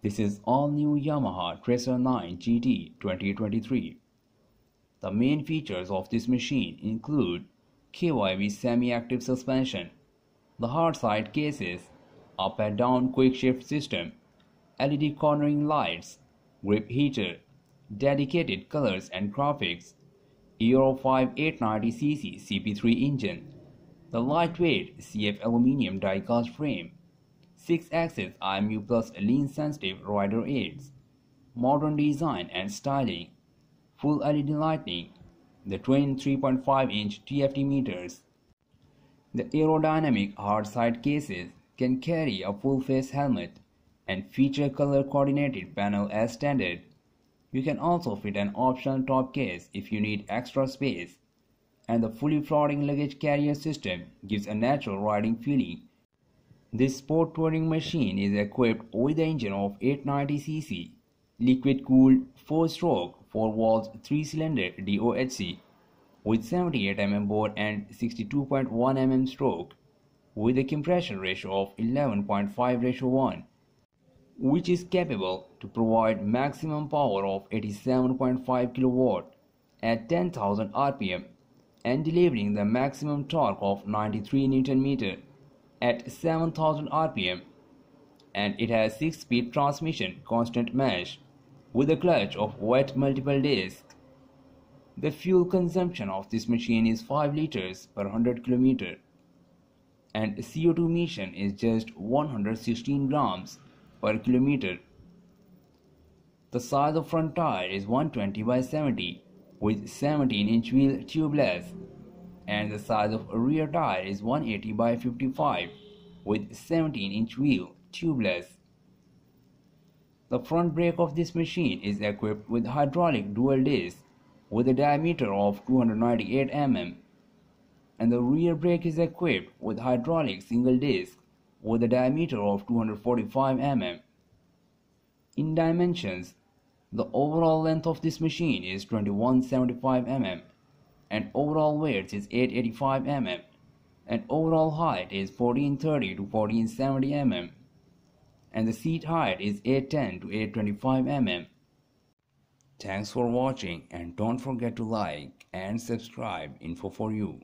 This is all new Yamaha Tracer 9 GT 2023. The main features of this machine include KYB semi-active suspension, the hard side cases, up and down quick shift system, LED cornering lights, grip heater, dedicated colors and graphics, Euro 5 890cc CP3 engine, the lightweight CF aluminum die-cast frame, 6-axis IMU plus lean-sensitive rider aids, modern design and styling, full LED lighting, the twin 3.5-inch TFT meters. The aerodynamic hard side cases can carry a full face helmet and feature color coordinated panel as standard. You can also fit an optional top case if you need extra space. And the fully floating luggage carrier system gives a natural riding feeling. This sport touring machine is equipped with an engine of 890cc, liquid-cooled 4-stroke 4-valve 3-cylinder DOHC with 78 mm bore and 62.1 mm stroke with a compression ratio of 11.5 ratio 1 which is capable to provide maximum power of 87.5 kW at 10,000 rpm and delivering the maximum torque of 93 Nm at 7000 rpm and it has 6-speed transmission constant mesh with a clutch of wet multiple disc. The fuel consumption of this machine is 5 liters per 100 km and CO2 emission is just 116 grams per kilometer. The size of front tire is 120 by 70 with 17 inch wheel tubeless and the size of rear tire is 180 by 55 with 17 inch wheel tubeless. The front brake of this machine is equipped with hydraulic dual disc with a diameter of 298 mm and the rear brake is equipped with hydraulic single disc with a diameter of 245 mm. In dimensions, the overall length of this machine is 2175 mm and overall weight is 885 mm and overall height is 1430 to 1470 mm and the seat height is 810 to 825 mm. Thanks for watching and don't forget to like and subscribe info for you.